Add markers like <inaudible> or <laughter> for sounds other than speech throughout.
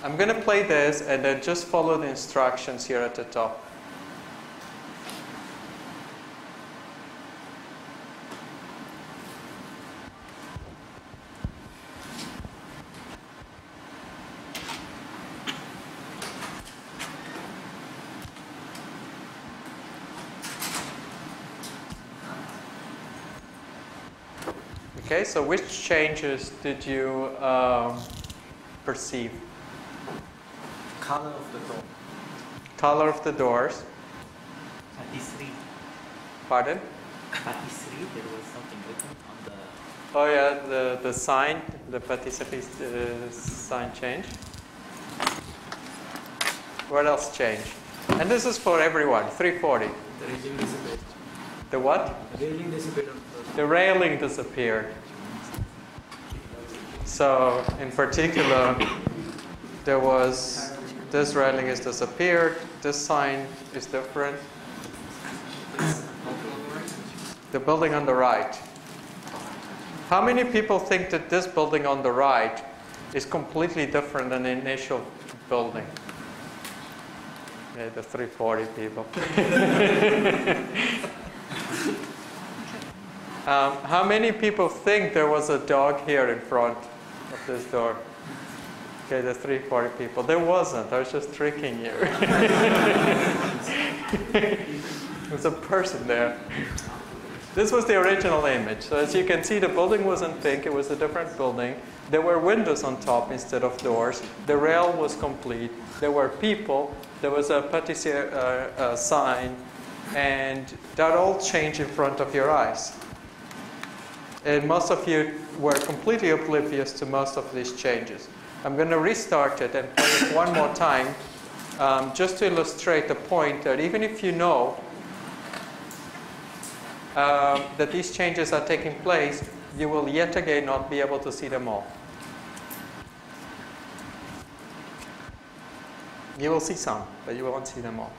I'm going to play this and then just follow the instructions here at the top. Okay, so which changes did you um, perceive? Color of the door. Color of the doors. Patisserie. Pardon? Patisserie, there was something written on the. Oh yeah, the, the sign, the patisserie uh, sign change. What else changed? And this is for everyone, 340. The railing disappeared. The what? The railing disappeared the. The railing disappeared. So in particular, there was, this railing is disappeared, this sign is different. The building on the right. How many people think that this building on the right is completely different than the initial building? Yeah, the 340 people. <laughs> um, how many people think there was a dog here in front of this door? Okay, the 340 people. There wasn't. I was just tricking you. <laughs> There's a person there. This was the original image. So as you can see, the building wasn't pink. It was a different building. There were windows on top instead of doors. The rail was complete. There were people. There was a patisserie uh, uh, sign. And that all changed in front of your eyes. And most of you were completely oblivious to most of these changes. I'm going to restart it and play it one more time um, just to illustrate the point that even if you know um, that these changes are taking place, you will yet again not be able to see them all. You will see some, but you won't see them all.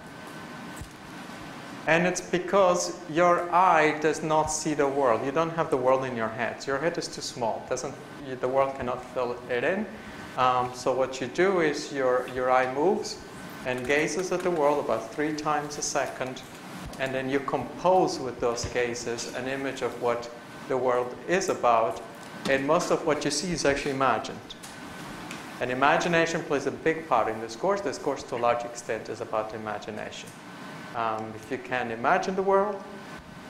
And it's because your eye does not see the world. You don't have the world in your head. Your head is too small. Doesn't, the world cannot fill it in. Um, so what you do is your, your eye moves and gazes at the world about three times a second. And then you compose with those gazes an image of what the world is about. And most of what you see is actually imagined. And imagination plays a big part in this course. This course, to a large extent, is about imagination. Um, if you can imagine the world,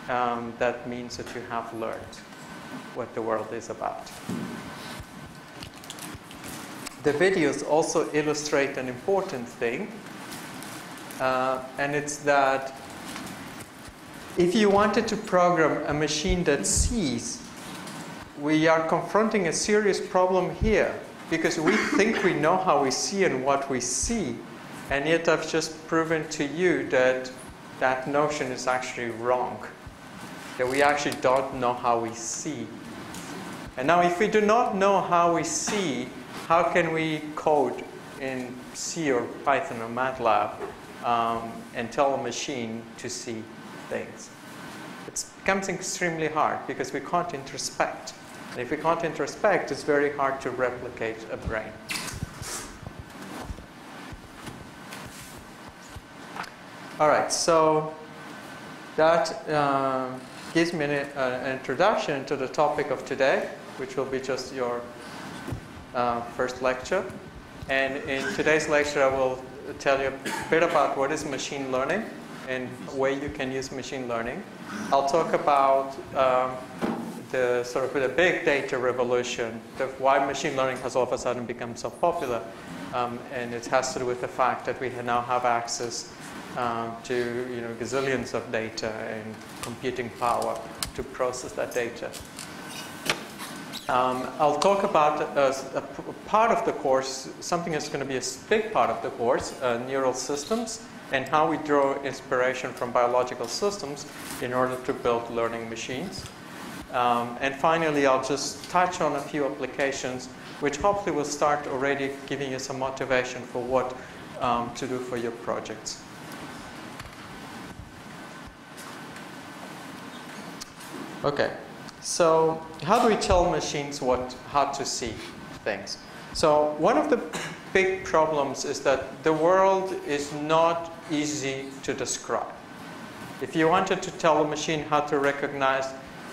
um, that means that you have learned what the world is about. The videos also illustrate an important thing, uh, and it's that if you wanted to program a machine that sees, we are confronting a serious problem here because we think we know how we see and what we see, and yet I've just proven to you that that notion is actually wrong. That we actually don't know how we see. And now, if we do not know how we see, how can we code in C or Python or MATLAB um, and tell a machine to see things? It becomes extremely hard because we can't introspect. And if we can't introspect, it's very hard to replicate a brain. All right, so that uh, gives me an, uh, an, introduction to the topic of today, which will be just your uh, first lecture. And in today's lecture, I will tell you a bit about what is machine learning and where you can use machine learning. I'll talk about um, the sort of the big data revolution, the, why machine learning has all of a sudden become so popular. Um, and it has to do with the fact that we now have access um, to you know, gazillions of data and computing power to process that data. Um, I'll talk about uh, a part of the course, something that's going to be a big part of the course, uh, neural systems, and how we draw inspiration from biological systems in order to build learning machines. Um, and finally, I'll just touch on a few applications which hopefully will start already giving you some motivation for what um, to do for your projects. Okay, so how do we tell machines what, how to see things? So one of the <coughs> big problems is that the world is not easy to describe. If you wanted to tell a machine how to recognize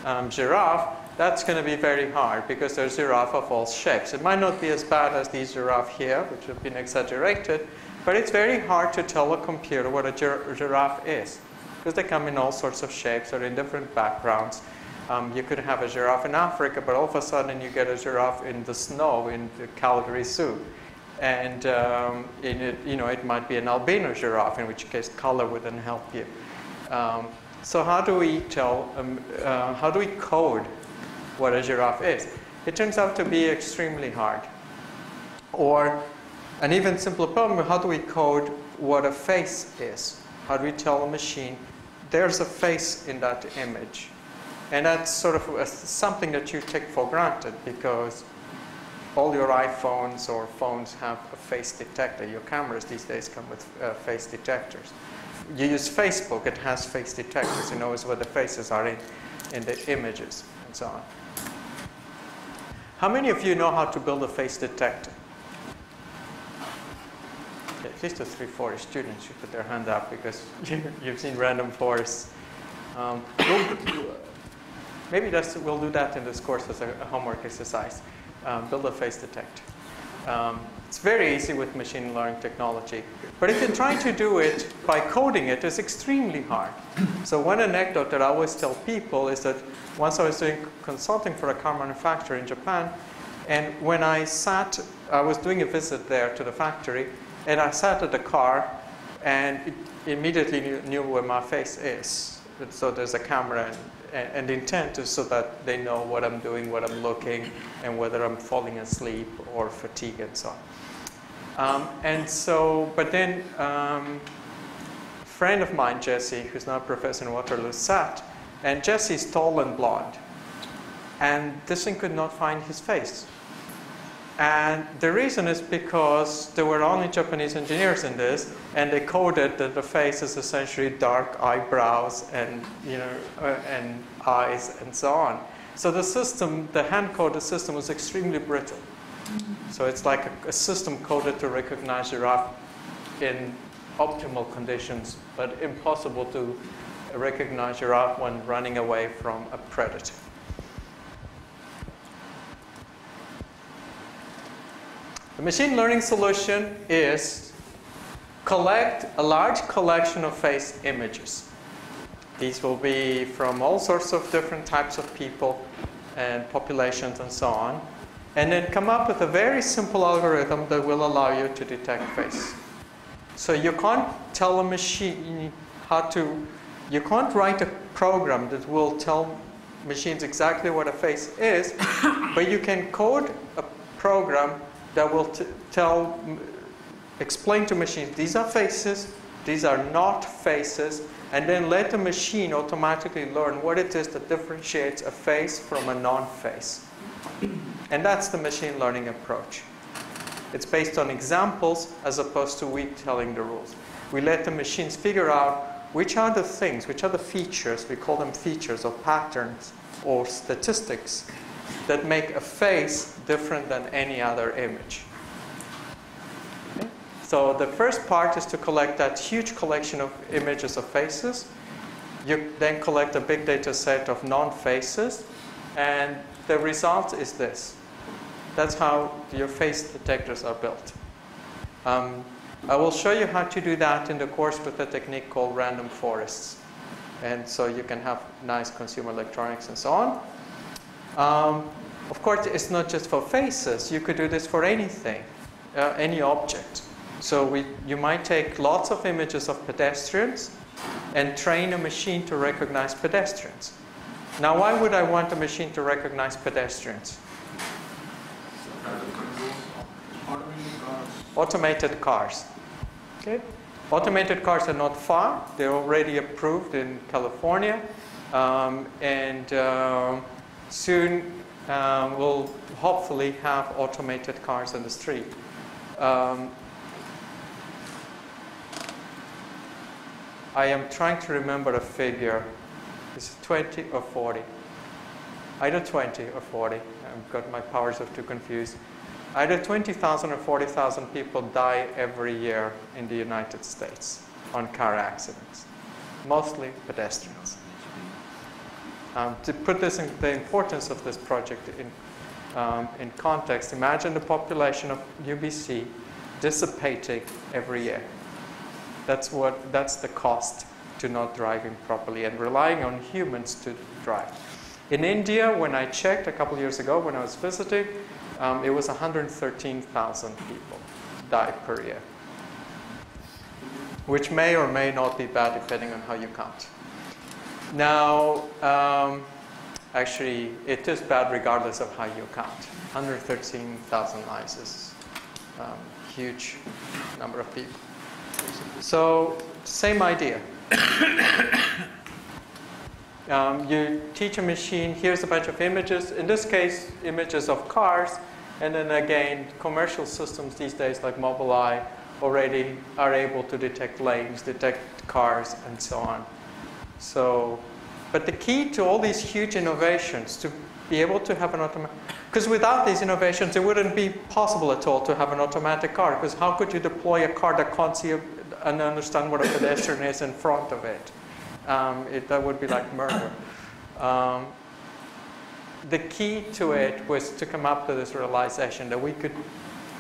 um, giraffe, that's going to be very hard because there's giraffe of all shapes. It might not be as bad as these giraffe here, which have been exaggerated, but it's very hard to tell a computer what a gir- giraffe is because they come in all sorts of shapes or in different backgrounds. Um, you could have a giraffe in Africa, but all of a sudden you get a giraffe in the snow in the Calgary Zoo. And um, it, you know, it might be an albino giraffe, in which case color wouldn't help you. Um, so how do we tell, um, uh, how do we code what a giraffe is? It turns out to be extremely hard. Or an even simpler problem, how do we code what a face is? How do we tell a machine there's a face in that image? And that's sort of a, something that you take for granted because all your iPhones or phones have a face detector. Your cameras these days come with uh, face detectors. You use Facebook, it has face detectors. It knows where the faces are in, in the images and so on. How many of you know how to build a face detector? Okay, at least the three, four students should put their hand up because <laughs> you've seen random forests. Um, <coughs> maybe that's, we'll do that in this course as a, a homework exercise. Um, build a face detector. Um, it's very easy with machine learning technology. But if you're trying to do it by coding it, it's extremely hard. So one anecdote that I always tell people is that once I was doing consulting for a car manufacturer in Japan, and when I sat, I was doing a visit there to the factory, and I sat at the car, and it immediately knew, knew where my face is. So there's a camera, and, and intent is so that they know what I'm doing, what I'm looking, and whether I'm falling asleep or fatigue and so on. Um, and so, but then um, a friend of mine, Jesse, who's now a professor in Waterloo, sat, and Jesse's tall and blonde, and this thing could not find his face. And the reason is because there were only Japanese engineers in this, and they coded that the face is essentially dark eyebrows and you know uh, and eyes and so on. So the system, the hand-coded system, was extremely brittle. So it's like a, a system coded to recognize giraffe in optimal conditions, but impossible to recognize giraffe when running away from a predator. The machine learning solution is collect a large collection of face images. These will be from all sorts of different types of people and populations and so on. And then come up with a very simple algorithm that will allow you to detect face. So you can't tell a machine how to, you can't write a program that will tell machines exactly what a face is, <coughs> but you can code a program that will tell, explain to machines, these are faces, these are not faces, and then let the machine automatically learn what it is that differentiates a face from a non-face. And that's the machine learning approach. It's based on examples as opposed to we telling the rules. We let the machines figure out which are the things, which are the features, we call them features or patterns or statistics, that make a face different than any other image. Okay? So the first part is to collect that huge collection of images of faces. You then collect a big data set of non-faces, and the result is this. That's how your face detectors are built. Um, I will show you how to do that in the course with a technique called random forests. And so you can have nice consumer electronics and so on. Um, of course, it's not just for faces. You could do this for anything, uh, any object. So we, you might take lots of images of pedestrians and train a machine to recognize pedestrians. Now, why would I want a machine to recognize pedestrians? Automated cars. Okay? Automated cars are not far. They're already approved in California. Um, and uh, soon um, we'll hopefully have automated cars on the street. Um, I am trying to remember a figure. Is it 20 or 40? Either 20 or 40. I've got my powers of two confused. Either 20,000 or 40,000 people die every year in the United States on car accidents, mostly pedestrians. Um, to put this in the importance of this project in, um, in context, imagine the population of UBC dissipating every year. That's what that's the cost to not driving properly and relying on humans to drive. In India, when I checked a couple years ago when I was visiting, um, it was 113,000 people die per year, which may or may not be bad depending on how you count. Now, um, actually, it is bad regardless of how you count. 113,000 lives is a um, huge number of people. So, same idea. <coughs> um, you teach a machine, here's a bunch of images, in this case, images of cars, and then again, commercial systems these days like Mobileye already are able to detect lanes, detect cars, and so on. So, but the key to all these huge innovations, to be able to have an automatic, because without these innovations, it wouldn't be possible at all to have an automatic car. Because how could you deploy a car that can't see a, and understand what a pedestrian is in front of it? Um, it that would be like murder. Um, the key to it was to come up with this realization that we could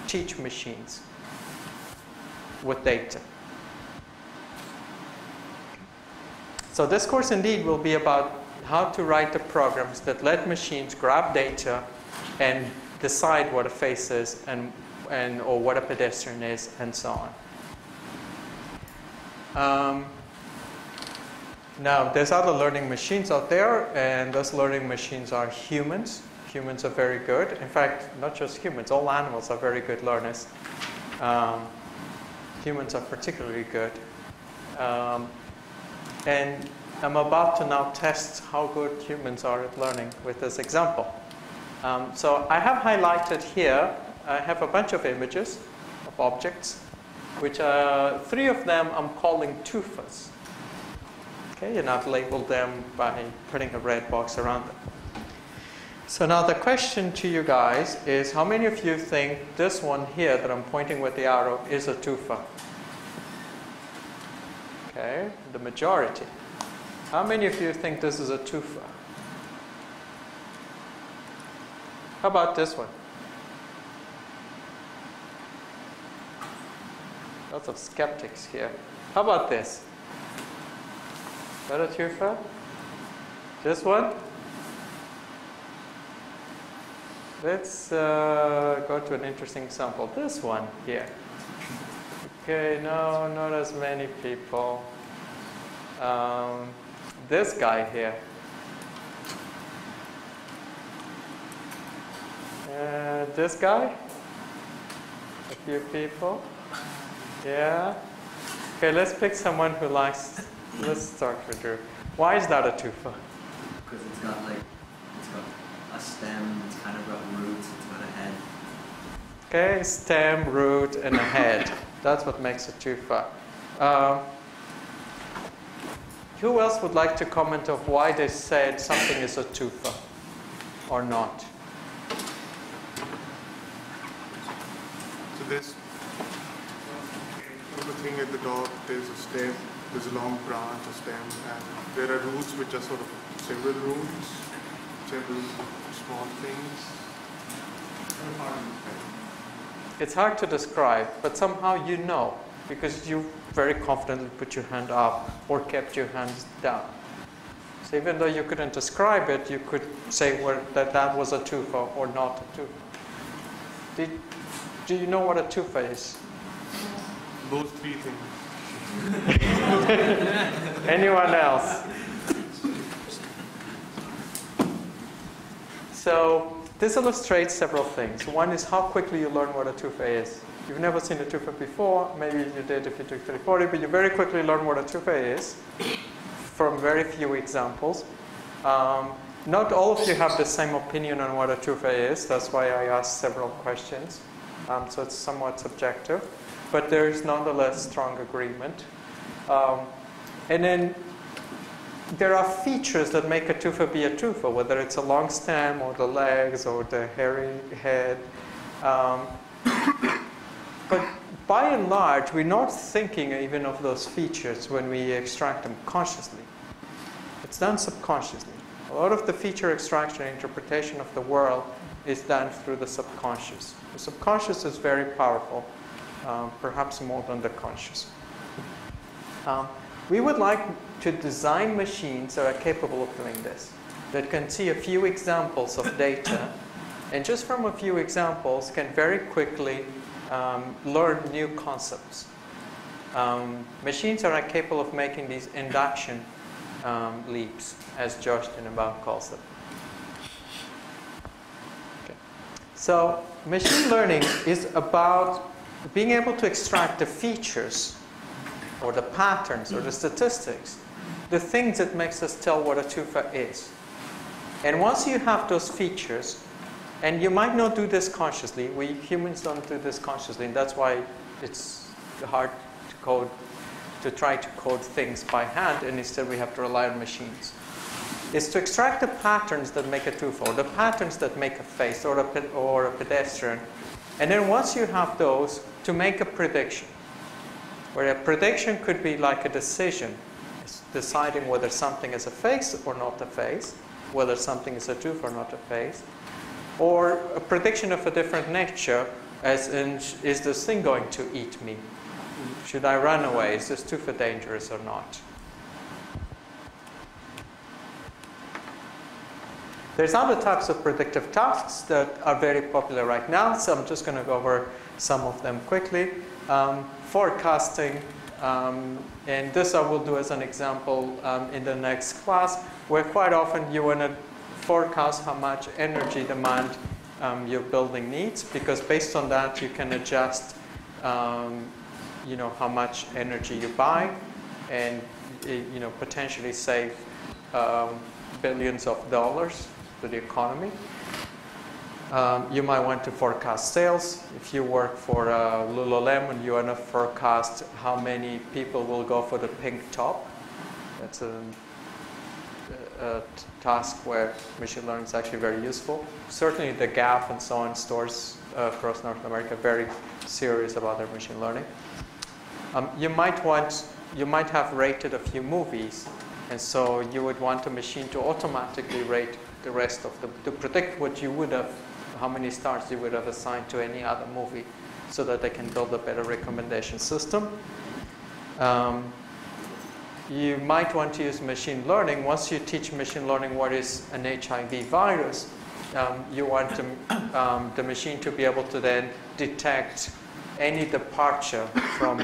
teach machines with data. So this course indeed will be about how to write the programs that let machines grab data and decide what a face is and, and or what a pedestrian is and so on. Um, now, there's other learning machines out there, and those learning machines are humans. Humans are very good. In fact, not just humans, all animals are very good learners. Um, humans are particularly good. Um, and I'm about to now test how good humans are at learning with this example. Um, so I have highlighted here, I have a bunch of images of objects, which are, three of them I'm calling tufas. Okay, and I've labeled them by putting a red box around them. So now the question to you guys is how many of you think this one here that I'm pointing with the arrow is a tufa? Okay, the majority. How many of you think this is a tufa? How about this one? Lots of skeptics here. How about this? Is that a tufa? This one? Let's uh, go to an interesting example. This one here. Okay, no, not as many people. Um, this guy here. Uh, this guy? A few people? Yeah? Okay, let's pick someone who likes. Let's start with Drew. Why is that a tufa? Because it's got like, it's got a stem, it's kind of got roots, it's got a head. Okay, stem, root, and a head. That's what makes a tufa. Um, who else would like to comment of why they said something is a tufa or not? So this, the thing at the top, there's a stem, there's a long branch, a stem, and there are roots which are sort of several roots, several small things. It's hard to describe, but somehow you know because you very confidently put your hand up or kept your hands down. So even though you couldn't describe it, you could say that that was a tufa or not a tufa. Did, do you know what a tufa is? Those three things. <laughs> Anyone else? So this illustrates several things. One is how quickly you learn what a tufa is. You've never seen a tufa before, maybe you did if you took 340, but you very quickly learn what a tufa is from very few examples. Um, not all of you have the same opinion on what a tufa is, that's why I asked several questions. Um, so it's somewhat subjective, but there is nonetheless strong agreement. Um, and then there are features that make a tufa be a tufa, whether it's a long stem or the legs or the hairy head. Um, but by and large, we're not thinking even of those features when we extract them consciously. It's done subconsciously. A lot of the feature extraction and interpretation of the world is done through the subconscious. The subconscious is very powerful, um, perhaps more than the conscious. Um, we would like to design machines that are capable of doing this, that can see a few examples of data, and just from a few examples can very quickly um, learn new concepts. Um, machines are capable of making these induction um, leaps, as Josh Tenenbaum calls them. Okay. So machine learning is about being able to extract the features or the patterns or the statistics, the things that makes us tell what a tufa is. And once you have those features, and you might not do this consciously, we humans don't do this consciously, and that's why it's hard to code, to try to code things by hand, and instead we have to rely on machines. Is to extract the patterns that make a tufa, or the patterns that make a face, or a, or a pedestrian, and then once you have those, to make a prediction. Where a prediction could be like a decision, deciding whether something is a face or not a face, whether something is a tufa or not a face, or a prediction of a different nature, as in, is this thing going to eat me? Should I run away? Is this tufa dangerous or not? There's other types of predictive tasks that are very popular right now, so I'm just going to go over some of them quickly. Um, forecasting, um, and this I will do as an example um, in the next class, where quite often you want to forecast how much energy demand um, your building needs, because based on that you can adjust, um, you know, how much energy you buy, and you know potentially save um, billions of dollars to the economy. Um, you might want to forecast sales. If you work for uh, Lululemon, you want to forecast how many people will go for the pink top. That's a task where machine learning is actually very useful. Certainly, the Gap and so on stores uh, across North America are very serious about their machine learning. Um, you might want, you might have rated a few movies, and so you would want a machine to automatically rate the rest of them to predict what you would have, how many stars you would have assigned to any other movie, so that they can build a better recommendation system. Um, you might want to use machine learning. Once you teach machine learning what is an HIV virus, um, you want to, um, the machine to be able to then detect any departure from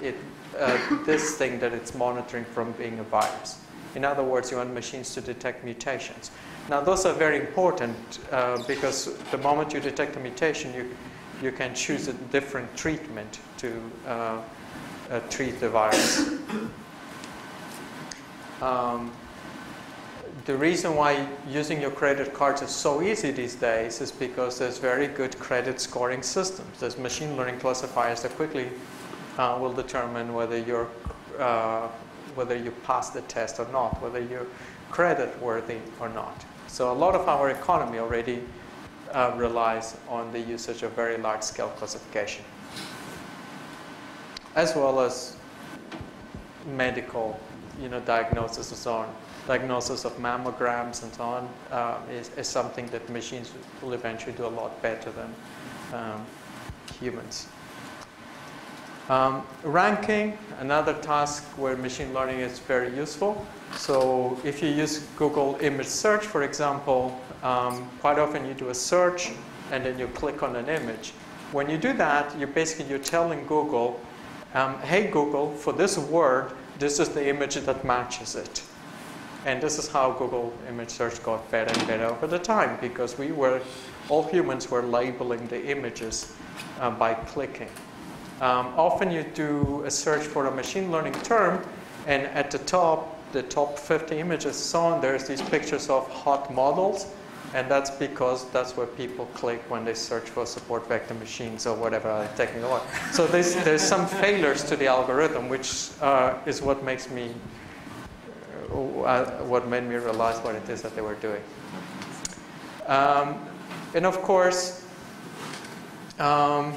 it, uh, this thing that it's monitoring from being a virus. In other words, you want machines to detect mutations. Now, those are very important uh, because the moment you detect a mutation, you, you can choose a different treatment to uh, uh, treat the virus. <coughs> Um, the reason why using your credit cards is so easy these days is because there's very good credit scoring systems. There's machine learning classifiers that quickly uh, will determine whether you're uh, whether you pass the test or not, whether you're credit worthy or not. So a lot of our economy already uh, relies on the usage of very large scale classification, as well as medical, you know, diagnosis and so on. Diagnosis of mammograms and so on uh, is, is something that machines will eventually do a lot better than um, humans. Um, ranking, another task where machine learning is very useful. So if you use Google image search, for example, um, quite often you do a search and then you click on an image. When you do that, you're basically you're telling Google, um, hey Google, for this word, this is the image that matches it. And this is how Google image search got better and better over the time because we were, all humans were labeling the images uh, by clicking. Um, often you do a search for a machine learning term, and at the top, the top 50 images so on, there's these pictures of hot models, and that's because that's where people click when they search for support vector machines or whatever technical word. So there's, there's some failures to the algorithm, which uh, is what makes me, uh, what made me realize what it is that they were doing. Um, and of course, um,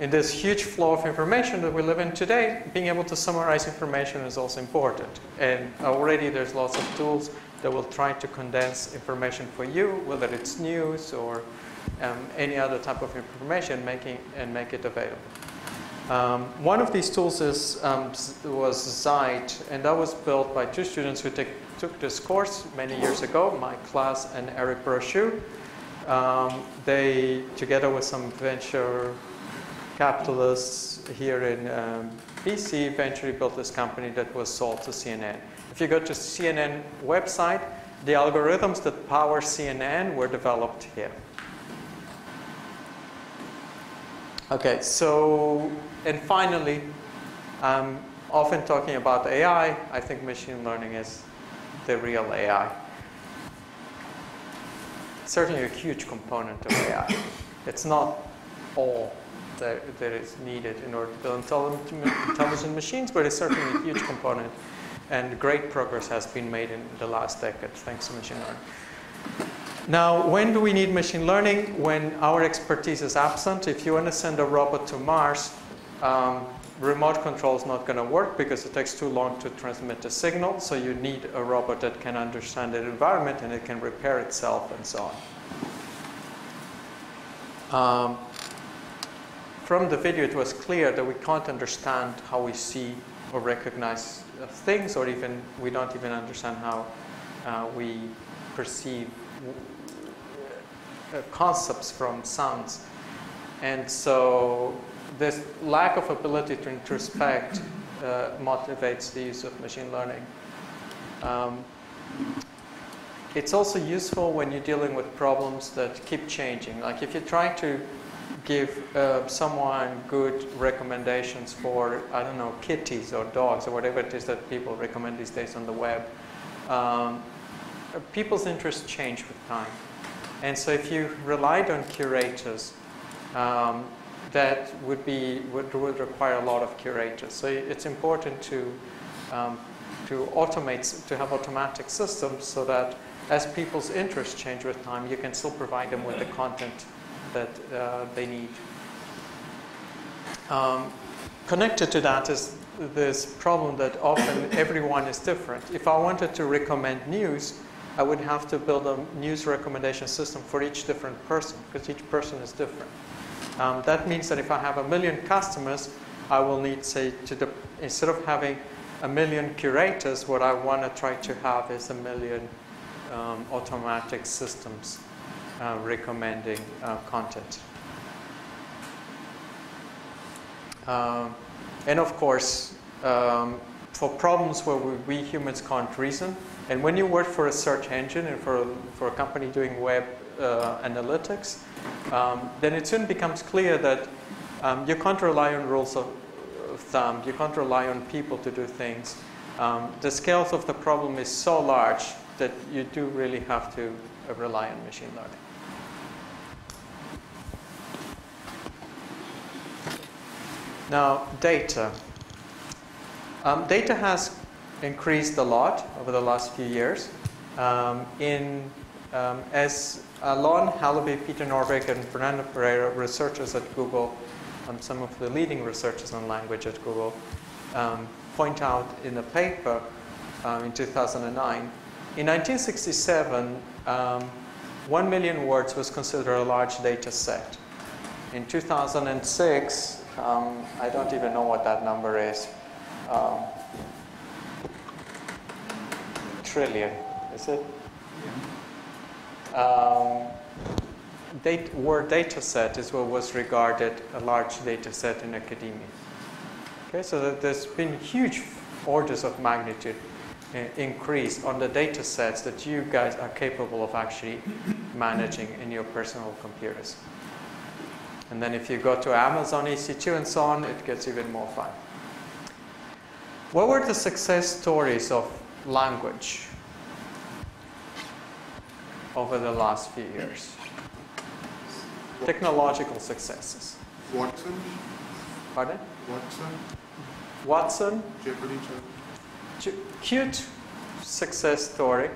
in this huge flow of information that we live in today, being able to summarize information is also important. And already there's lots of tools that will try to condense information for you, whether it's news or um, any other type of information, making and make it available. Um, one of these tools is, um, was Zite, and that was built by two students who took this course many years ago, Mike Klaas and Eric Brochu. Um, they, together with some venture capitalists here in um, BC, eventually built this company that was sold to CNN. If you go to CNN website, the algorithms that power CNN were developed here. Okay, so, and finally, I'm often talking about AI. I think machine learning is the real AI. Certainly a huge component of AI. It's not all that, that is needed in order to build intelligent, machines, but it's certainly a huge component. And great progress has been made in the last decade thanks to machine learning. Now, when do we need machine learning? When our expertise is absent. If you want to send a robot to Mars, um, remote control is not going to work because it takes too long to transmit the signal. So you need a robot that can understand the environment and it can repair itself and so on. Um, from the video, it was clear that we can't understand how we see or recognize uh, things, or even we don't even understand how uh, we perceive uh, concepts from sounds. And so this lack of ability to introspect uh, motivates the use of machine learning. Um, it's also useful when you're dealing with problems that keep changing. Like if you're trying to give uh, someone good recommendations for, I don't know, kitties or dogs or whatever it is that people recommend these days on the web, um, people's interests change with time. And so if you relied on curators, um, that would, be, would, would require a lot of curators. So it's important to, um, to automate, to have automatic systems so that as people's interests change with time, you can still provide them with the content that uh, they need. Um, connected to that is this problem that often <coughs> everyone is different. If I wanted to recommend news, I would have to build a news recommendation system for each different person because each person is different. Um, that means that if I have a million customers, I will need, say, to the, instead of having a million curators, what I want to try to have is a million um, automatic systems recommending uh, content. Um, and of course, um, for problems where we, we, humans can't reason, and when you work for a search engine and for, for a company doing web uh, analytics, um, then it soon becomes clear that um, you can't rely on rules of, thumb, you can't rely on people to do things. Um, the scale of the problem is so large that you do really have to uh, rely on machine learning. Now, data. Um, data has increased a lot over the last few years. Um, in, um, as Lon Halevy, Peter Norvig, and Fernando Pereira, researchers at Google, um, some of the leading researchers on language at Google, um, point out in a paper um, in 2009, in 1967, 1 million words was considered a large data set. In 2006, um, I don't even know what that number is. Um, trillion, is it? Um, date, word data set is what was regarded a large data set in academia. Okay, so there's been huge orders of magnitude uh, increase on the data sets that you guys are capable of actually managing in your personal computers. And then if you go to Amazon EC2 and so on, it gets even more fun. What were the success stories of language over the last few years? Technological successes. Watson. Pardon? Watson. Watson. Jeopardy. Cute success story.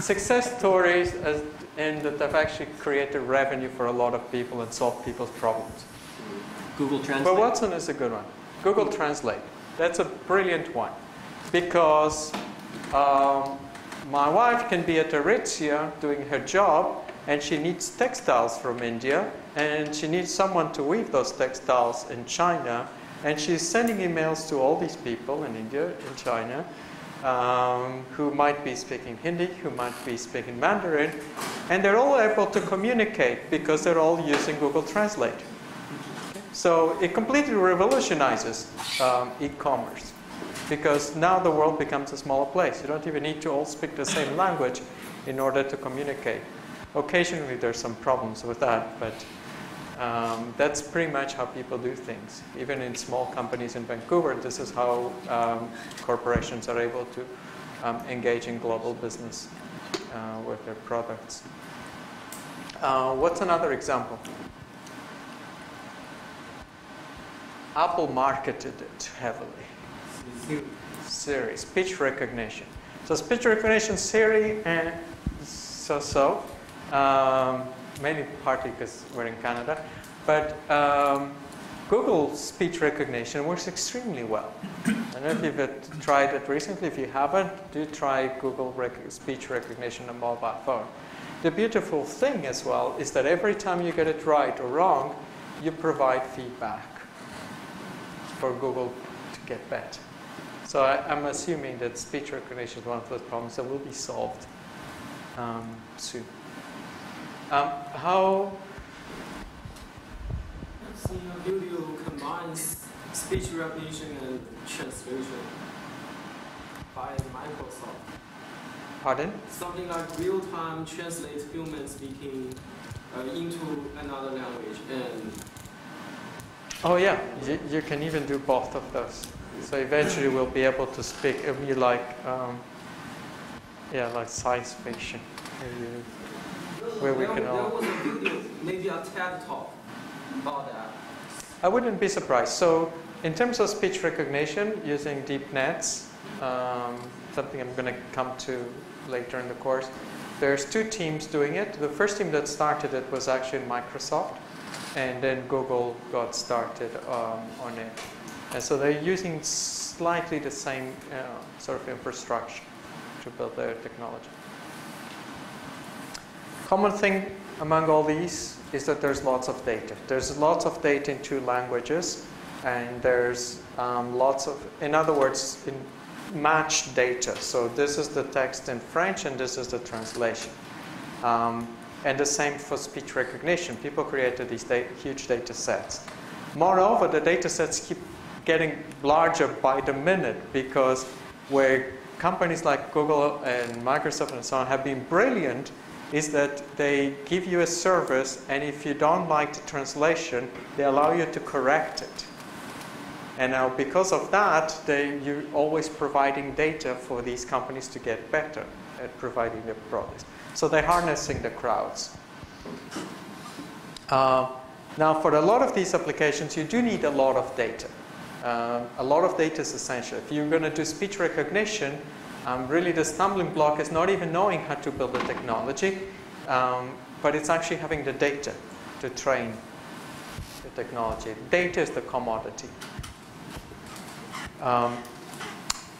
success stories as and that they've actually created revenue for a lot of people and solved people's problems. Google Translate. But Watson is a good one. Google Translate. That's a brilliant one because um, my wife can be at Aritzia doing her job and she needs textiles from India and she needs someone to weave those textiles in China and she's sending emails to all these people in India and China um, who might be speaking Hindi, who might be speaking Mandarin, and they're all able to communicate because they're all using Google Translate. So it completely revolutionizes um, e-commerce because now the world becomes a smaller place. You don't even need to all speak the same language in order to communicate. Occasionally there's some problems with that, but um, that's pretty much how people do things. Even in small companies in Vancouver, this is how um, corporations are able to um, engage in global business uh, with their products. Uh, what's another example? Apple marketed it heavily. Siri, speech recognition. So speech recognition, Siri, and so-so. Um, mainly partly because we're in Canada. But um, Google speech recognition works extremely well. I don't know if you've tried it recently. If you haven't, do try Google rec- speech recognition on mobile phone. The beautiful thing as well is that every time you get it right or wrong, you provide feedback for Google to get better. So I, am assuming that speech recognition is one of those problems that will be solved um, soon. Um, how? Seen a video combines speech recognition and translation by Microsoft. Pardon? Something like real-time translate human speaking uh, into another language and Oh yeah, you, you can even do both of those. So eventually we'll be able to speak. It'll be like, um, yeah, like science fiction. Where we there, can there was a video, maybe a TED talk about that. I wouldn't be surprised. So in terms of speech recognition using deep nets, um, something I'm going to come to later in the course. There's two teams doing it. The first team that started it was actually Microsoft, and then Google got started um, on it. And so they're using slightly the same uh, sort of infrastructure to build their technology. Common thing among all these is that there's lots of data. There's lots of data in two languages, and there's um, lots of, in other words, in matched data. So this is the text in French, and this is the translation. Um, and the same for speech recognition. People created these da- huge data sets. Moreover, the data sets keep getting larger by the minute because where companies like Google and Microsoft and so on have been brilliant is that they give you a service and if you don't like the translation, they allow you to correct it. And now because of that, they, you're always providing data for these companies to get better at providing their products. So they're harnessing the crowds. Uh, now, for a lot of these applications, you do need a lot of data. Um, a lot of data is essential. If you're going to do speech recognition, um, really the stumbling block is not even knowing how to build the technology, um, but it's actually having the data to train the technology. Data is the commodity. Um,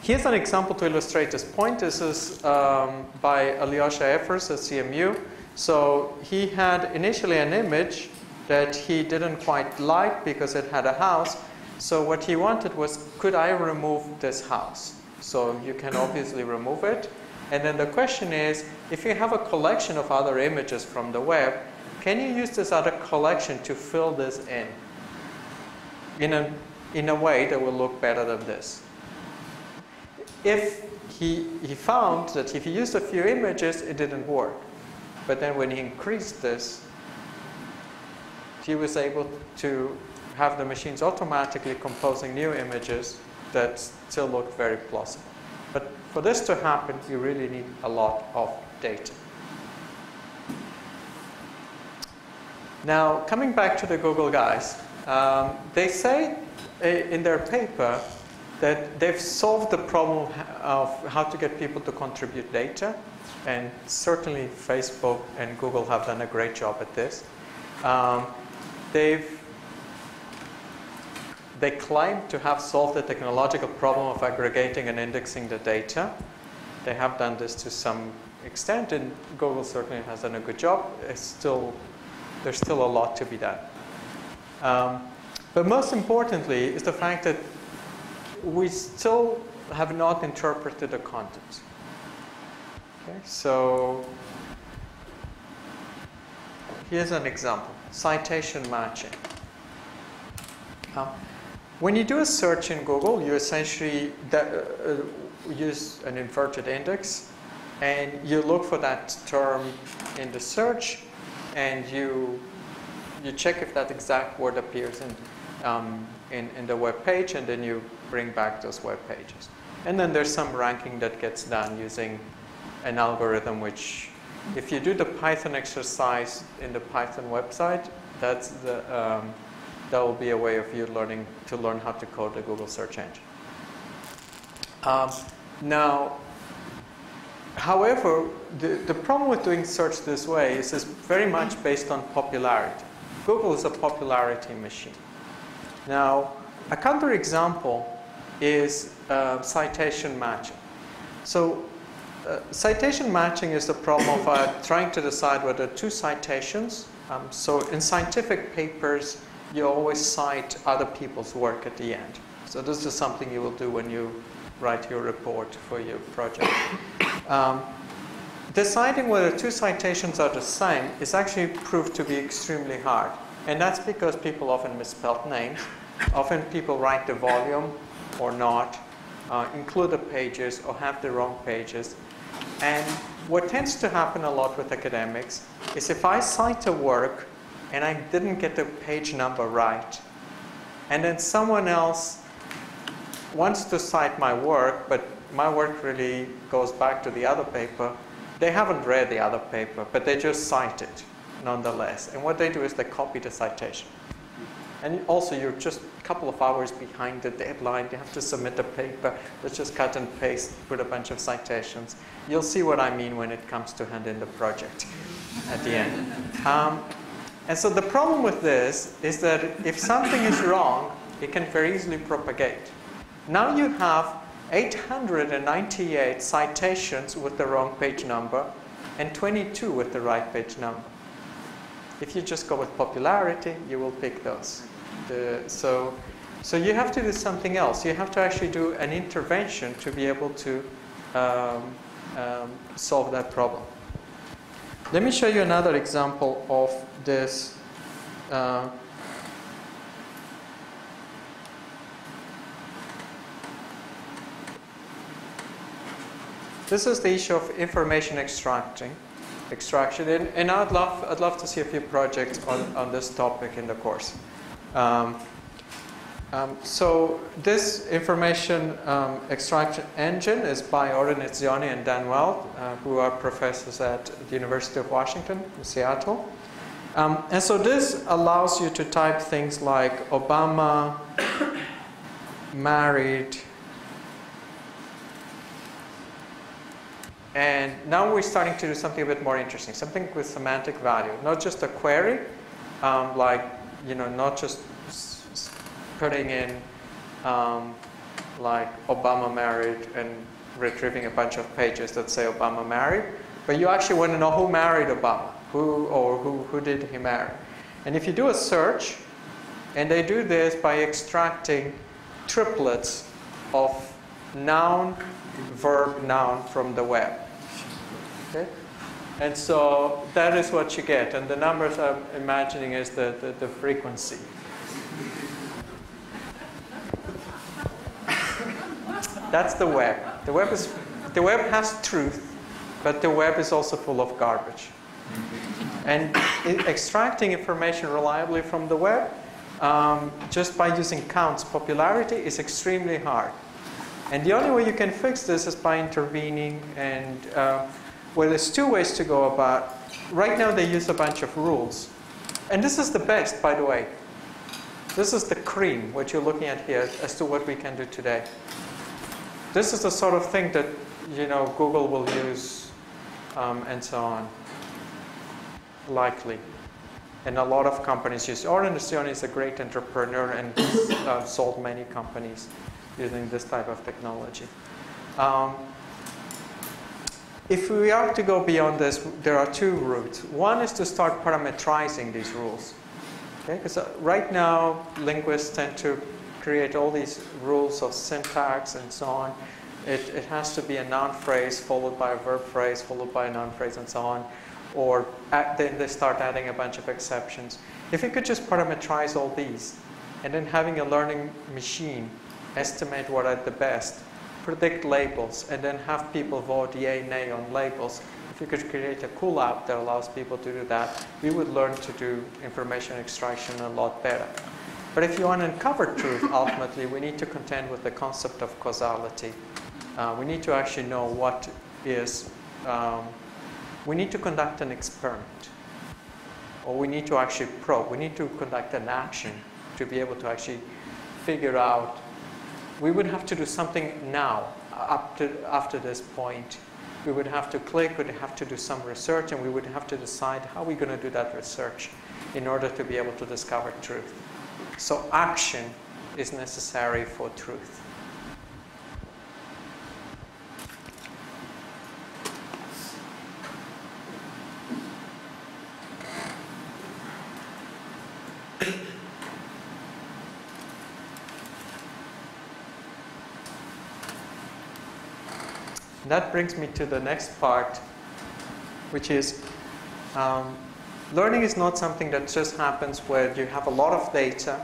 here's an example to illustrate this point. This is um, by Alyosha Efros at CMU. So he had initially an image that he didn't quite like because it had a house. So what he wanted was, could I remove this house? So you can obviously remove it. And then the question is, if you have a collection of other images from the web, can you use this other collection to fill this in? In a, in a way that will look better than this. If he, he found that if he used a few images, it didn't work. But then when he increased this, he was able to have the machines automatically composing new images that still look very plausible. But for this to happen, you really need a lot of data. Now, coming back to the Google guys, um, they say in their paper that they've solved the problem of how to get people to contribute data. and certainly Facebook and Google have done a great job at this. Um, they've they claim to have solved the technological problem of aggregating and indexing the data. They have done this to some extent, and Google certainly has done a good job. It's still, there's still a lot to be done. Um, but most importantly is the fact that we still have not interpreted the content. Okay, so here's an example citation matching. When you do a search in Google, you essentially uh, uh, use an inverted index and you look for that term in the search and you, you check if that exact word appears in, um, in, in the web page and then you bring back those web pages. And then there's some ranking that gets done using an algorithm which, if you do the Python exercise in the Python website, that's the, um, that will be a way of you learning to learn how to code a Google search engine. Um, now, however, the, the problem with doing search this way is it's very much based on popularity. Google is a popularity machine. Now, a counterexample is uh, citation matching. So, uh, citation matching is the problem of uh, trying to decide whether two citations. Um, so, in scientific papers, you always cite other people's work at the end. So, this is something you will do when you write your report for your project. <coughs> Um, deciding whether two citations are the same is actually proved to be extremely hard. And that's because people often misspell names. Often people write the volume or not, uh, include the pages or have the wrong pages. And what tends to happen a lot with academics is if I cite a work and I didn't get the page number right, and then someone else wants to cite my work, but my work really goes back to the other paper, they haven't read the other paper, but they just cite it nonetheless. And what they do is they copy the citation. And also, you're just a couple of hours behind the deadline. You have to submit a paper. Let's just cut and paste, put a bunch of citations. You'll see what I mean when it comes to hand in the project at the end. Um, and so the problem with this is that if something is wrong, it can very easily propagate. Now you have 898 citations with the wrong page number and 22 with the right page number. If you just go with popularity, you will pick those. The, so, so you have to do something else. You have to actually do an intervention to be able to um, um, solve that problem. Let me show you another example of this. Uh, this is the issue of information extracting extraction. And, and, I'd, love, I'd love to see a few projects on, on this topic in the course. Um, um, so this information um, extraction engine is by Oren Etzioni and Dan Weld, uh, who are professors at the University of Washington in Seattle. Um, and so this allows you to type things like Obama married And now we're starting to do something a bit more interesting, something with semantic value, not just a query, um, like, you know, not just putting in um, like Obama married and retrieving a bunch of pages that say Obama married, but you actually want to know who married Obama, who or who, who did he marry. And if you do a search, and they do this by extracting triplets of noun, verb, noun from the web. Okay? And so that is what you get. And the numbers I'm imagining is the, the, the frequency. That's the web. The web is the web has truth, but the web is also full of garbage. And extracting information reliably from the web, um, just by using counts popularity, is extremely hard. And the only way you can fix this is by intervening and uh, well, there's two ways to go about. Right now, they use a bunch of rules. And this is the best, by the way. This is the cream, what you're looking at here, as to what we can do today. This is the sort of thing that, you know, Google will use um, and so on. Likely. And a lot of companies use Oren Etzioni is a great entrepreneur and uh, sold many companies using this type of technology. Um, if we are to go beyond this, there are two routes. One is to start parameterizing these rules. Okay? Because uh, right now, linguists tend to create all these rules of syntax and so on. It, it has to be a noun phrase followed by a verb phrase followed by a noun phrase and so on. Or at, then they start adding a bunch of exceptions. If you could just parameterize all these and then having a learning machine estimate what are the best, predict labels, and then have people vote yay, nay on labels. If you could create a cool app that allows people to do that, we would learn to do information extraction a lot better. But if you want to uncover truth, ultimately, we need to contend with the concept of causality. Uh, we need to actually know what is, um, we need to conduct an experiment. Or we need to actually probe, we need to conduct an action to be able to actually figure out we would have to do something now up to after this point we would have to click we'd have to do some research and we would have to decide how we're going to do that research in order to be able to discover truth so action is necessary for truth. That brings me to the next part, which is um, learning is not something that just happens where you have a lot of data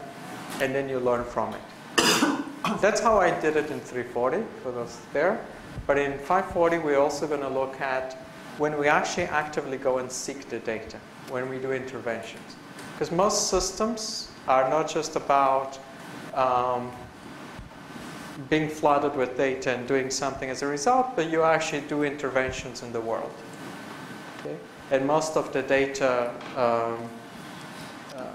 and then you learn from it. <coughs> That's how I did it in 340 for those there. But in 540, we're also going to look at when we actually actively go and seek the data, when we do interventions. Because most systems are not just about um, being flooded with data and doing something as a result, but you actually do interventions in the world. Okay? And most of the data, um, uh,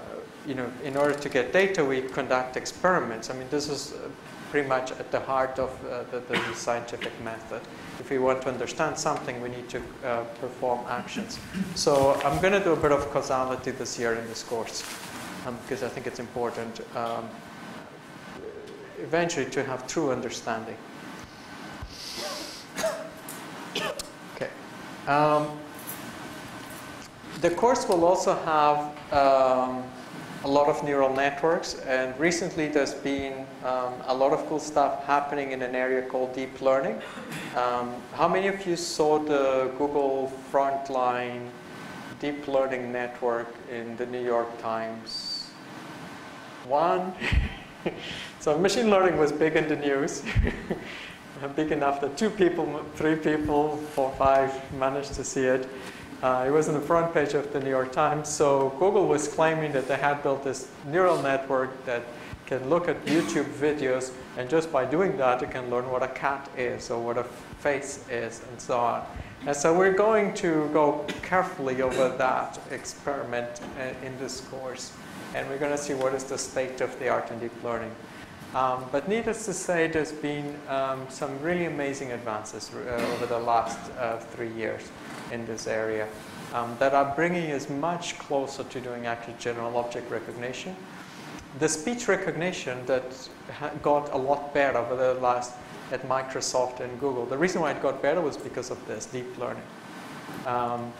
you know, in order to get data, we conduct experiments. I mean, this is uh, pretty much at the heart of uh, the, the, scientific method. If we want to understand something, we need to uh, perform actions. So I'm going to do a bit of causality this year in this course um, because I think it's important. Um, eventually to have true understanding. <coughs> Okay. Um, the course will also have um, a lot of neural networks, and recently there's been um, a lot of cool stuff happening in an area called deep learning. Um, how many of you saw the Google Frontline deep learning network in the New York Times? One? <laughs> so machine learning was big in the news. <laughs> big enough that two people, three people, four, five managed to see it. Uh, it was on the front page of the New York Times. So Google was claiming that they had built this neural network that can look at YouTube videos, and just by doing that, it can learn what a cat is or what a face is, and so on. And so we're going to go carefully over that experiment uh, in this course and we're going to see what is the state of the art in deep learning. Um, but needless to say, there's been um, some really amazing advances uh, over the last uh, three years in this area um, that are bringing us much closer to doing actual general object recognition. The speech recognition that got a lot better over the last at Microsoft and Google. The reason why it got better was because of this deep learning. Um,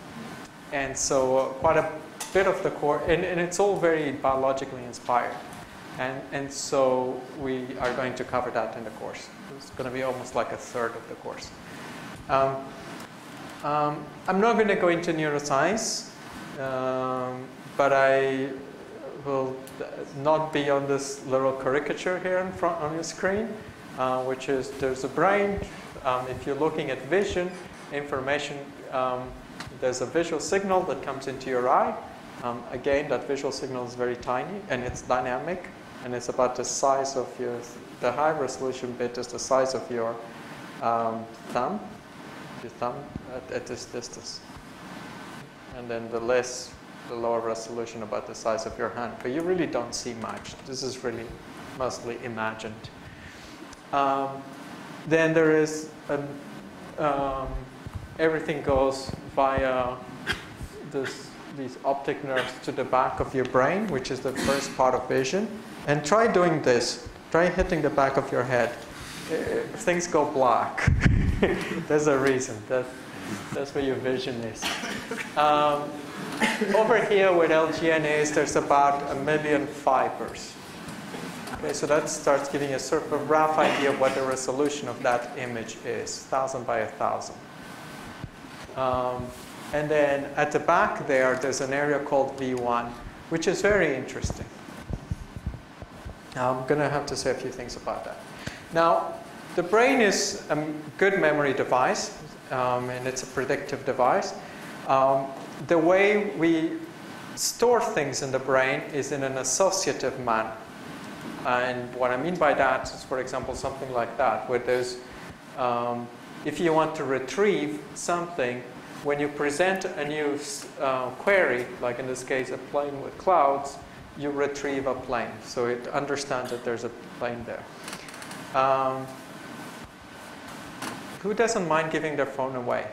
and so uh, quite a bit of the core, and, and it's all very biologically inspired. And, and so we are going to cover that in the course. It's going to be almost like a third of the course. Um, um, I'm not going to go into neuroscience, um, but I will not be on this little caricature here in front on your screen, uh, which is there's a brain. Um, if you're looking at vision, information, um, there's a visual signal that comes into your eye. Um, again, that visual signal is very tiny and it's dynamic and it's about the size of your, the high resolution bit is the size of your um, thumb, your thumb at, at, this distance. And then the less, the lower resolution about the size of your hand. But you really don't see much. This is really mostly imagined. Um, then there is, um, everything goes via this, these optic nerves to the back of your brain, which is the first part of vision. And try doing this. Try hitting the back of your head. If things go black, <laughs> there's a reason. That, that's where your vision is. Um, over here with LGN is, there's about a million fibers. Okay, so that starts giving a sort of rough idea of what the resolution of that image is, 1,000 by a 1,000. Um, and then at the back there, there's an area called V1, which is very interesting. Now, I'm going to have to say a few things about that. Now, the brain is a good memory device, um, and it's a predictive device. Um, the way we store things in the brain is in an associative manner. And what I mean by that is, for example, something like that, where there's, um, if you want to retrieve something, when you present a new uh, query, like in this case a plane with clouds, you retrieve a plane. So it understands that there's a plane there. Um, who doesn't mind giving their phone away?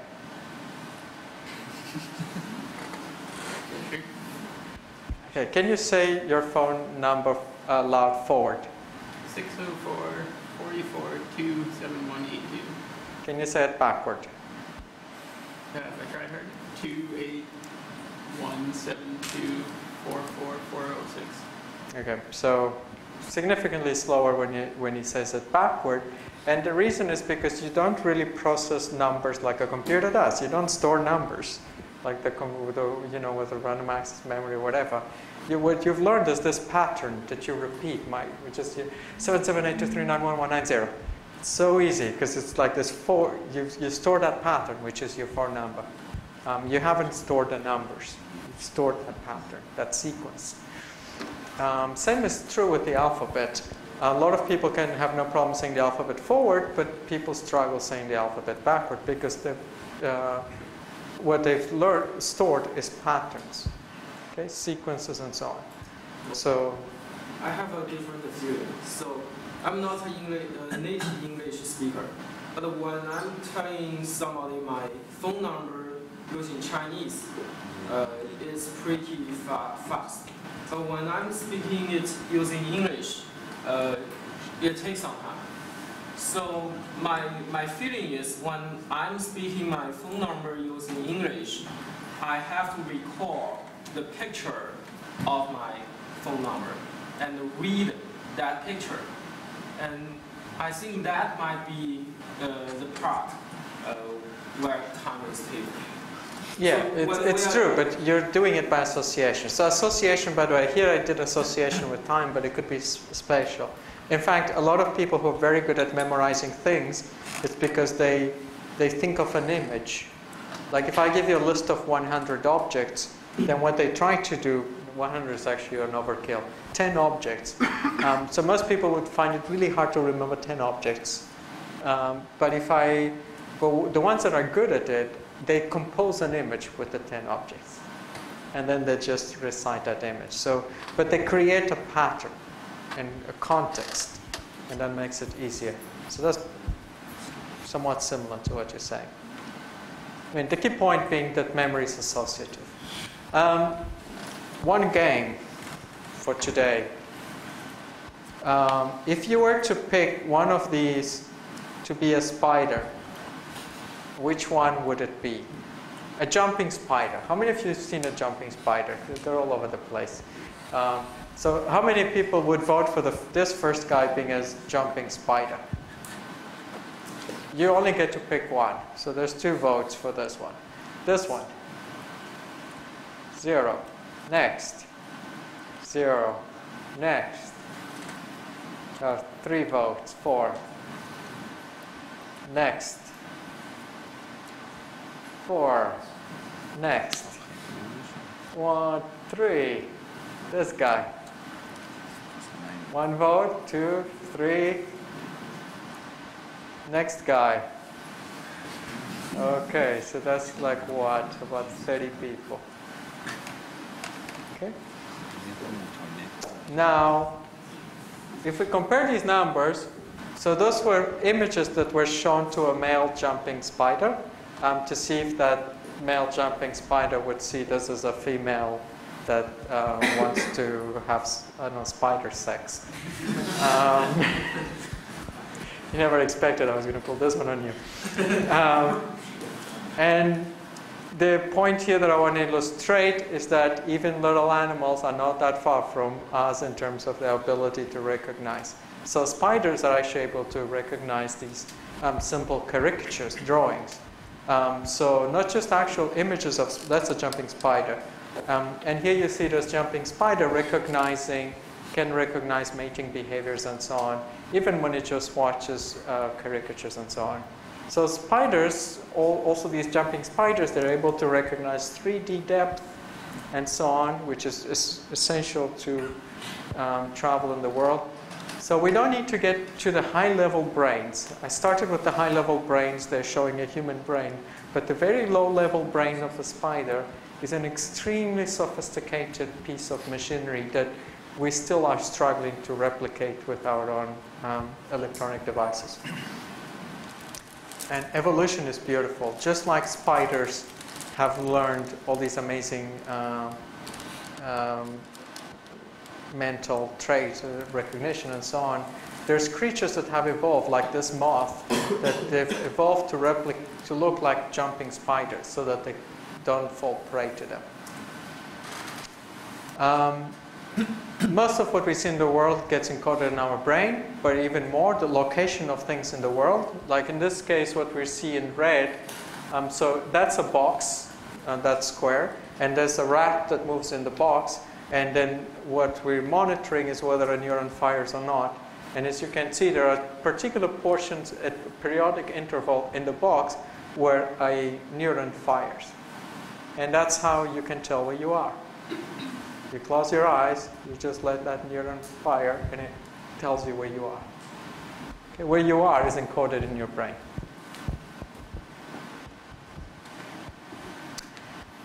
Okay, can you say your phone number uh, loud forward? 604 44 27182. Can you say it backward? Uh, if I tried hard, 28172444406. Okay, so significantly slower when, you, when he says it backward. And the reason is because you don't really process numbers like a computer does. You don't store numbers like the, you know, with a random access memory or whatever. You, what you've learned is this pattern that you repeat, my, which is 77823911190. It's so easy because it's like this four, you, you store that pattern, which is your phone number. Um, you haven't stored the numbers. You've stored that pattern, that sequence. Um, same is true with the alphabet. A lot of people can have no problem saying the alphabet forward, but people struggle saying the alphabet backward because uh, what they've learned, stored is patterns, okay, sequences and so on. So, I have a different view. So I'm not a, a native English speaker, but when I'm telling somebody my phone number using Chinese, uh, it's pretty fa- fast. But when I'm speaking it using English, uh, it takes some time. So my, my feeling is when I'm speaking my phone number using English, I have to recall the picture of my phone number and read that picture. And I think that might be uh, the part uh, where time is taken. Yeah, So it's, it's true, but you're doing it by association. So, association, by the way, here I did association with time, but it could be spatial. In fact, a lot of people who are very good at memorizing things, it's because they, they think of an image. Like if I give you a list of 100 objects, then what they try to do, 100 is actually an overkill, 10 objects. <coughs> Um, so most people would find it really hard to remember 10 objects. Um, but if I, but the ones that are good at it, they compose an image with the 10 objects. And then they just recite that image. So, but they create a pattern and a context, and that makes it easier. So that's somewhat similar to what you're saying. I mean, the key point being that memory is associative. Um, one game for today. Um, if you were to pick one of these to be a spider, which one would it be? A jumping spider. How many of you have seen a jumping spider? They're all over the place. Um, so, how many people would vote for the, this first guy being a jumping spider? You only get to pick one. So, there's two votes for this one. This one. Zero. Next. Zero. Next. Uh, three votes. Four. Next. Four. Next. One, three. This guy. One vote, two, three. Next guy. Okay, so that's like what? About 30 people. Okay? Now, if we compare these numbers, so those were images that were shown to a male jumping spider um, to see if that male jumping spider would see this as a female that uh, <coughs> wants to have, I don't know, spider sex. Um, <laughs> you never expected I was going to pull this one on you. Um, and the point here that I want to illustrate is that even little animals are not that far from us in terms of their ability to recognize. So spiders are actually able to recognize these um, simple caricatures, drawings. Um, so not just actual images of, that's a jumping spider. Um, and here you see this jumping spider recognizing, can recognize mating behaviors and so on, even when it just watches uh, caricatures and so on. So spiders, al- also these jumping spiders, they're able to recognize 3D depth and so on, which is, is essential to um, travel in the world. So we don't need to get to the high-level brains. I started with the high-level brains, they're showing a human brain, but the very low-level brain of the spider is an extremely sophisticated piece of machinery that we still are struggling to replicate with our own um, electronic devices. And evolution is beautiful. Just like spiders have learned all these amazing um, um, mental traits, uh, recognition, and so on, there's creatures that have evolved, like this moth, that they've evolved to to look like jumping spiders, so that they don't fall prey to them. Um, <coughs> most of what we see in the world gets encoded in our brain, but even more, the location of things in the world. Like in this case, what we see in red, um, so that's a box, uh, that's square, and there's a rat that moves in the box, and then what we're monitoring is whether a neuron fires or not. And as you can see, there are particular portions at periodic interval in the box where a neuron fires. And that's how you can tell where you are. You close your eyes, you just let that neuron fire, and it tells you where you are. Okay, where you are is encoded in your brain.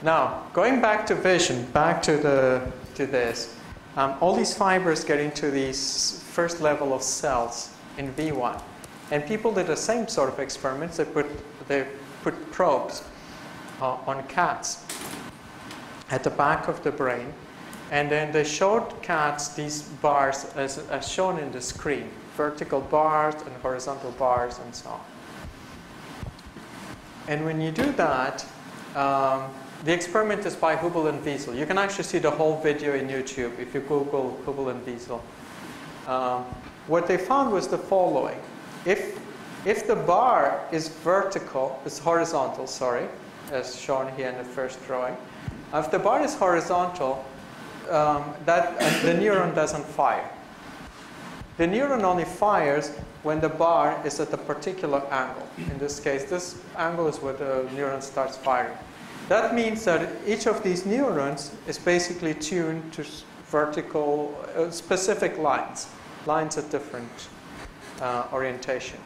Now, going back to vision, back to the to this, um, all these fibers get into these first level of cells in V1, and people did the same sort of experiments. They put they put probes uh, on cats at the back of the brain, and then they showed cats these bars as, as shown in the screen vertical bars and horizontal bars and so on. And when you do that, um, the experiment is by Hubel and Wiesel. You can actually see the whole video in YouTube if you Google Hubel and Wiesel. Um, what they found was the following. If, if the bar is vertical, is horizontal, sorry, as shown here in the first drawing, if the bar is horizontal, um, that the neuron doesn't fire. The neuron only fires when the bar is at a particular angle. In this case, this angle is where the neuron starts firing. That means that each of these neurons is basically tuned to vertical, uh, specific lines, lines at different uh, orientation.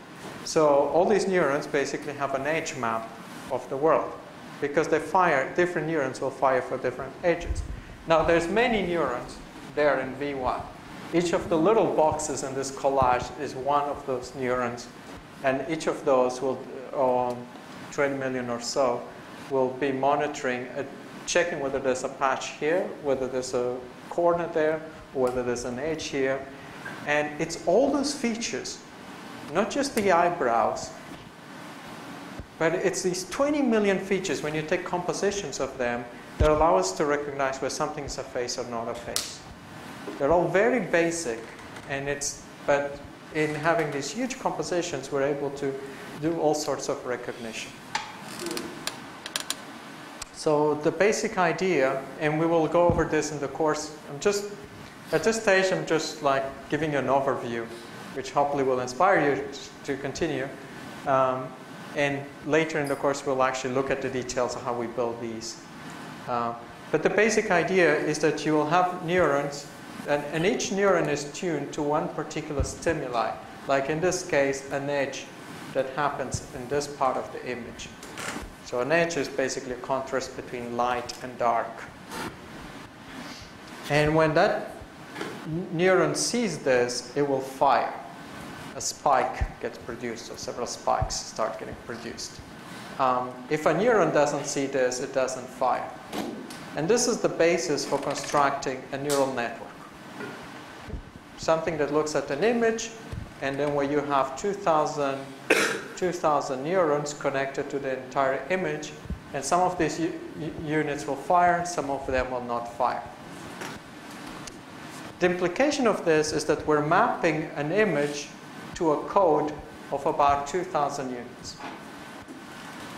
So all these neurons basically have an edge map of the world because they fire, different neurons will fire for different ages. Now there's many neurons there in V1. Each of the little boxes in this collage is one of those neurons, and each of those will, um, 20 million or so, will be monitoring, uh, checking whether there's a patch here, whether there's a corner there, whether there's an edge here. And it's all those features, not just the eyebrows, but it's these 20 million features when you take compositions of them that allow us to recognize where something's a face or not a face. They're all very basic, and it's but in having these huge compositions, we're able to do all sorts of recognition. So the basic idea, and we will go over this in the course. I'm just at this stage, I'm just like giving you an overview, which hopefully will inspire you to continue. Um, and later in the course, we'll actually look at the details of how we build these. Uh, but the basic idea is that you will have neurons, and, and each neuron is tuned to one particular stimuli. Like in this case, an edge that happens in this part of the image. So edge is basically a contrast between light and dark. And when that neuron sees this, it will fire. A spike gets produced, or several spikes start getting produced. um, if a neuron doesn't see this, it doesn't fire. And this is the basis for constructing a neural network. Something that looks at an image, and then where you have 2,000, 2,000 neurons connected to the entire image, and some of these units will fire, some of them will not fire. The implication of this is that we're mapping an image to a code of about 2,000 units.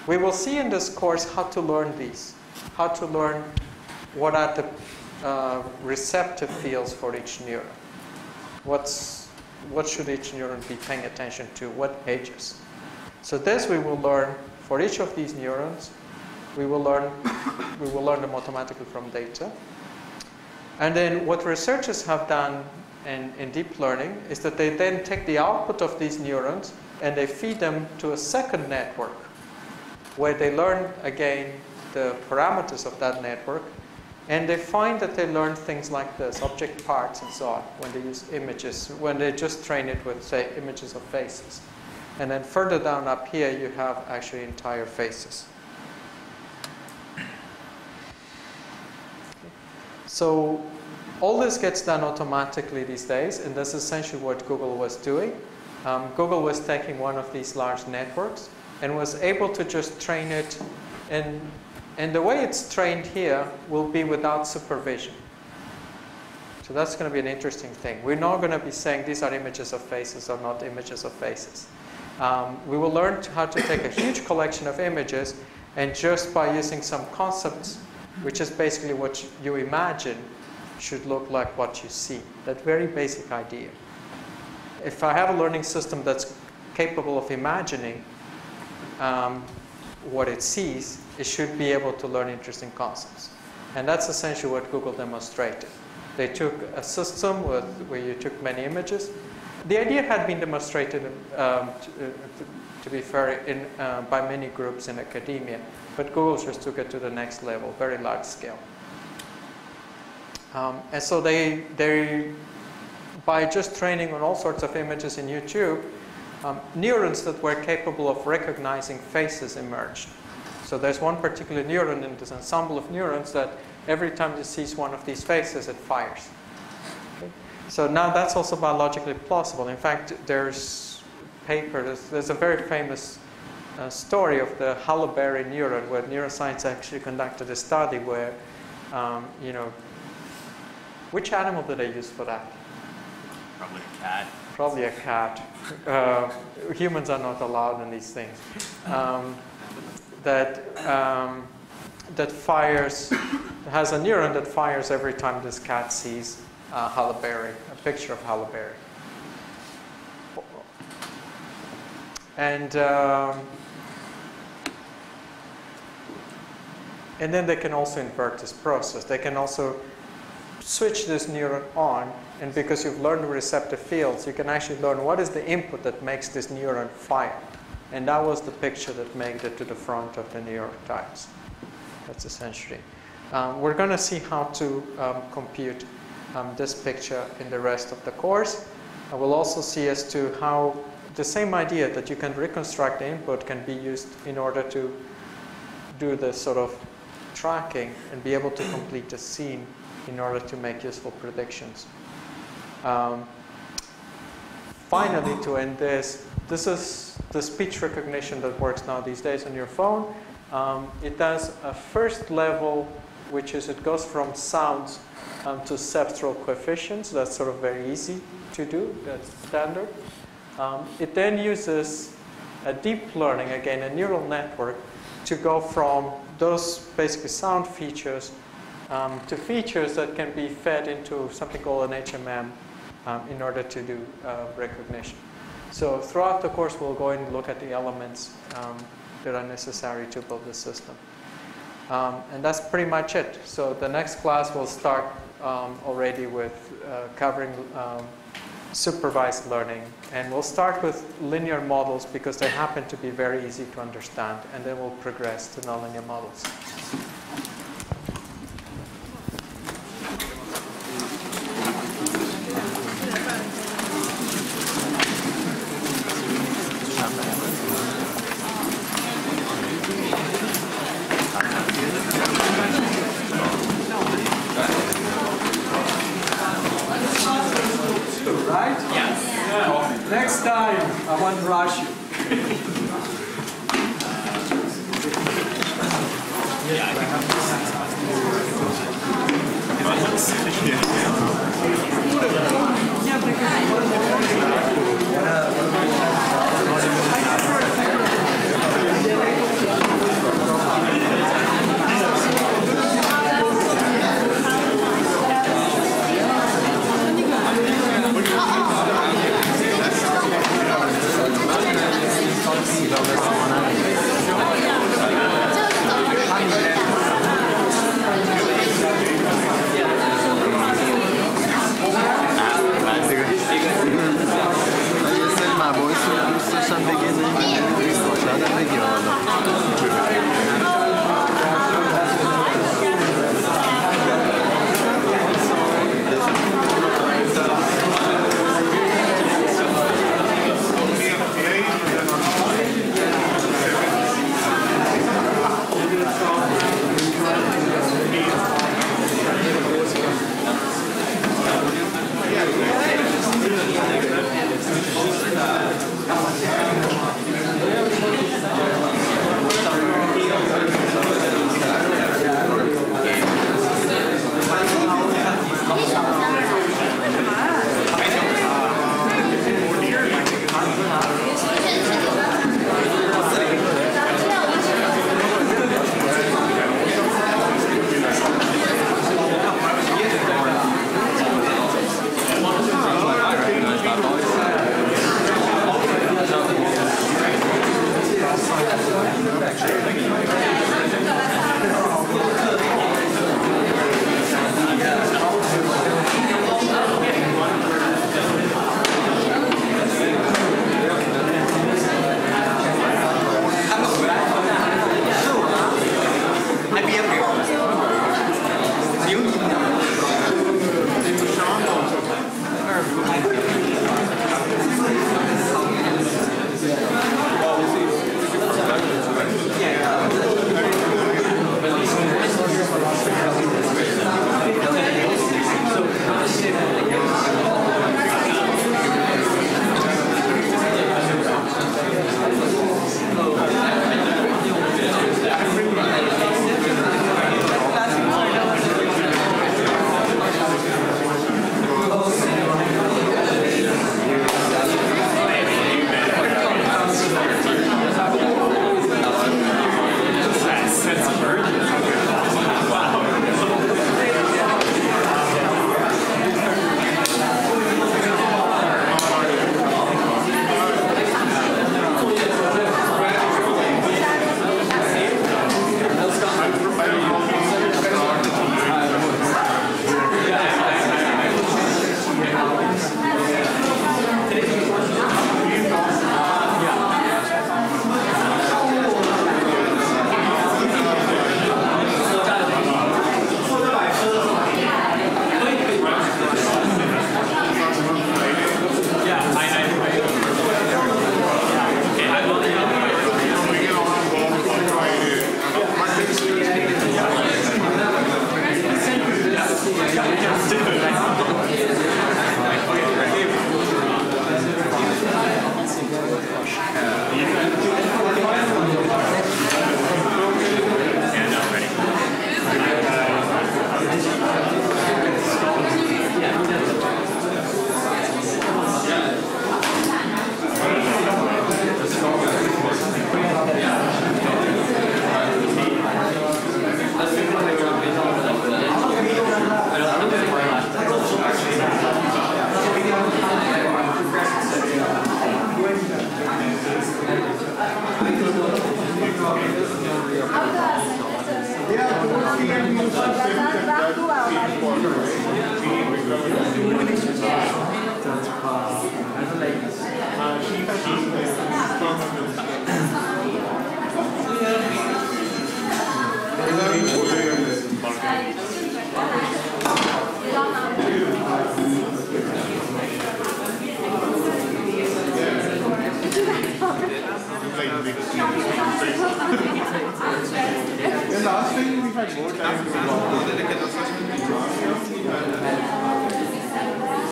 We will see in this course how to learn these, how to learn what are the uh, receptive fields for each neuron. What's, what should each neuron be paying attention to? What edges? So this we will learn for each of these neurons. We will learn, <coughs> we will learn them automatically from data. And then what researchers have done in, in deep learning is that they then take the output of these neurons and they feed them to a second network where they learn again the parameters of that network and they find that they learn things like this, object parts and so on, when they use images, when they just train it with, say, images of faces. And then further down up here, you have actually entire faces. So all this gets done automatically these days, and that's essentially what Google was doing. Um, Google was taking one of these large networks and was able to just train it and and the way it's trained here will be without supervision. So that's going to be an interesting thing. We're not going to be saying these are images of faces or not images of faces. Um, we will learn how to take a huge collection of images and just by using some concepts, which is basically what you imagine should look like what you see. That very basic idea. If I have a learning system that's capable of imagining um, what it sees, it should be able to learn interesting concepts. And that's essentially what Google demonstrated. They took a system with, where you took many images. The idea had been demonstrated, um, to, uh, to, be fair, in, uh, by many groups in academia, but Google just took it to the next level, very large scale. Um, and so they, they, by just training on all sorts of images in YouTube, um, neurons that were capable of recognizing faces emerged. So there's one particular neuron in this ensemble of neurons that every time it sees one of these faces, it fires. So now that's also biologically plausible. In fact, there's paper, there's, there's a very famous uh, story of the Halle Berry neuron where neuroscience actually conducted a study where, um, you know, which animal did they use for that? Probably a cat. Probably a cat. Uh, humans are not allowed in these things. Um, that, um, that fires, has a neuron that fires every time this cat sees uh, Halle Berry, a picture of Halle Berry. And, um, and then they can also invert this process. They can also switch this neuron on, and because you've learned the receptive fields, you can actually learn what is the input that makes this neuron fire. And that was the picture that made it to the front of the New York Times. That's essentially. Um, we're going to see how to um, compute um, this picture in the rest of the course. I will also see as to how the same idea that you can reconstruct the input can be used in order to do the sort of tracking and be able to complete the scene in order to make useful predictions. Um, finally, to end this, this is the speech recognition that works now these days on your phone. Um, it does a first level, which is it goes from sounds um, to cepstral coefficients. That's sort of very easy to do. That's standard. Um, it then uses a deep learning, again, a neural network, to go from those basically sound features um, to features that can be fed into something called an HMM um, in order to do uh, recognition. So throughout the course, we'll go and look at the elements um, that are necessary to build the system. Um, and that's pretty much it. So the next class will start um, already with uh, covering um, supervised learning. And we'll start with linear models because they happen to be very easy to understand. And then we'll progress to nonlinear models.